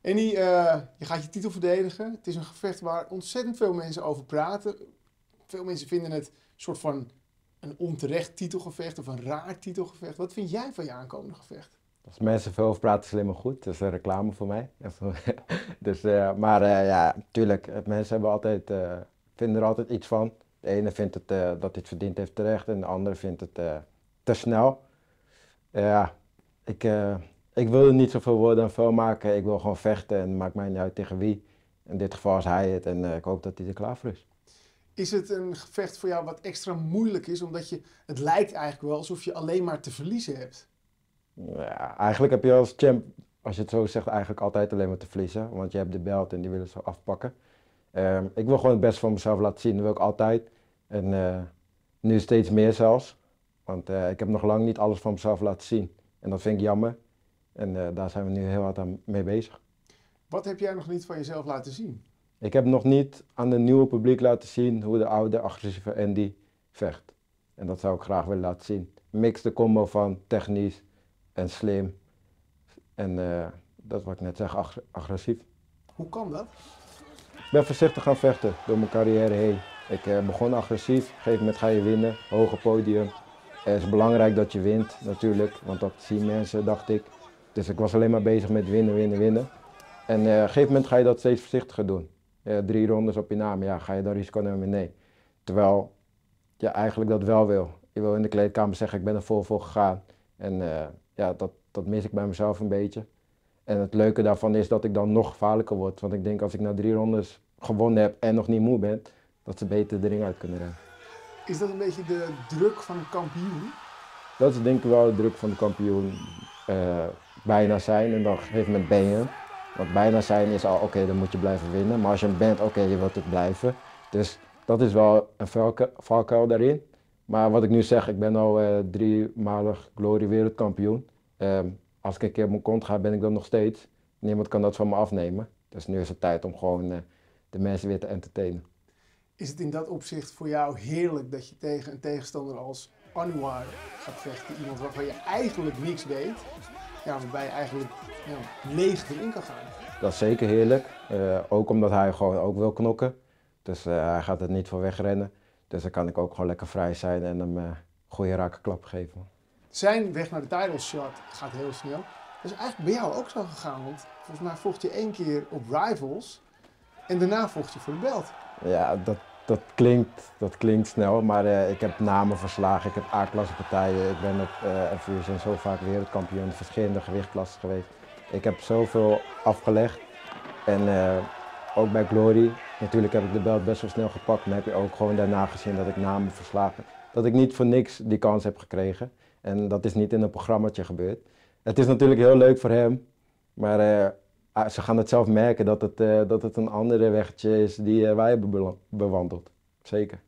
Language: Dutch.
En die, eh, je gaat je titel verdedigen. Het is een gevecht waar ontzettend veel mensen over praten. Veel mensen vinden het een soort van een onterecht titelgevecht of een raar titelgevecht. Wat vind jij van je aankomende gevecht? Als mensen veel over praten, is alleen maar goed. Dat is een reclame voor mij. dus, uh, maar uh, ja, natuurlijk, mensen hebben altijd, vinden er altijd iets van. De ene vindt het, dat hij het verdiend heeft terecht en de andere vindt het te snel. Ja, ik, ik wil er niet zoveel woorden aan vuil maken. Ik wil gewoon vechten en het maakt mij niet uit tegen wie. In dit geval is hij het en ik hoop dat hij er klaar voor is. Is het een gevecht voor jou wat extra moeilijk is, omdat je, het lijkt eigenlijk wel alsof je alleen maar te verliezen hebt? Ja, eigenlijk heb je als champ, als je het zo zegt, eigenlijk altijd alleen maar te verliezen. Want je hebt de belt en die willen ze afpakken. Um, ik wil gewoon het beste van mezelf laten zien, dat wil ik altijd. En uh, nu steeds meer zelfs. Want uh, ik heb nog lang niet alles van mezelf laten zien. En dat vind ik jammer. En uh, daar zijn we nu heel hard aan mee bezig. Wat heb jij nog niet van jezelf laten zien? Ik heb nog niet aan het nieuwe publiek laten zien hoe de oude agressieve Andy vecht. En dat zou ik graag willen laten zien. Mix de combo van technisch en slim. En uh, dat wat ik net zeg, ag agressief. Hoe kan dat? Ik ben voorzichtig gaan vechten door mijn carrière heen. Ik uh, begon agressief, op een gegeven moment ga je winnen, hoge podium. Het is belangrijk dat je wint natuurlijk, want dat zien mensen, dacht ik. Dus ik was alleen maar bezig met winnen, winnen, winnen. En uh, op een gegeven moment ga je dat steeds voorzichtiger doen. drie rondes op je naam, ja, ga je daar risico nemen? Nee. Terwijl je eigenlijk dat wel wil. Je wil in de kleedkamer zeggen, ik ben er vol voor gegaan. En ja, dat, dat mis ik bij mezelf een beetje. En het leuke daarvan is dat ik dan nog gevaarlijker word. Want ik denk als ik na drie rondes gewonnen heb en nog niet moe ben, dat ze beter de ring uit kunnen rennen. Is dat een beetje de druk van een kampioen? Dat is denk ik wel de druk van de kampioen. Uh, bijna zijn en dan op een gegeven moment Want bijna zijn is al oké, dan moet je blijven winnen. Maar als je hem bent, oké, je wilt het blijven. Dus dat is wel een valkuil daarin. Maar wat ik nu zeg, ik ben al uh, driemalig Glory wereldkampioen. Um, als ik een keer op mijn kont ga, ben ik dat nog steeds. Niemand kan dat van me afnemen. Dus nu is het tijd om gewoon uh, de mensen weer te entertainen. Is het in dat opzicht voor jou heerlijk dat je tegen een tegenstander als Anwar gaat vechten? Iemand waarvan je eigenlijk niks weet, ja, waarbij je eigenlijk ja, leeg erin kan gaan. Dat is zeker heerlijk. Uh, ook omdat hij gewoon ook wil knokken. Dus uh, hij gaat het niet voor wegrennen. Dus dan kan ik ook gewoon lekker vrij zijn en hem een goede raken klap geven. Zijn weg naar de title shot gaat heel snel. Dat is eigenlijk bij jou ook zo gegaan, want volgens mij vocht je één keer op Rivals en daarna vocht je voor de belt. Ja, dat, dat, klinkt, dat klinkt snel, maar uh, ik heb namen verslagen, ik heb A-klasse partijen, ik ben op uh, Fusion zo vaak wereldkampioen in verschillende gewichtklassen geweest. Ik heb zoveel afgelegd en uh, ook bij Glory, natuurlijk heb ik de belt best wel snel gepakt, maar heb je ook gewoon daarna gezien dat ik namen verslagen. Dat ik niet voor niks die kans heb gekregen. En dat is niet in een programmaatje gebeurd. Het is natuurlijk heel leuk voor hem, maar uh, ze gaan het zelf merken dat het, uh, dat het een andere wegje is die uh, wij hebben bewandeld. Zeker.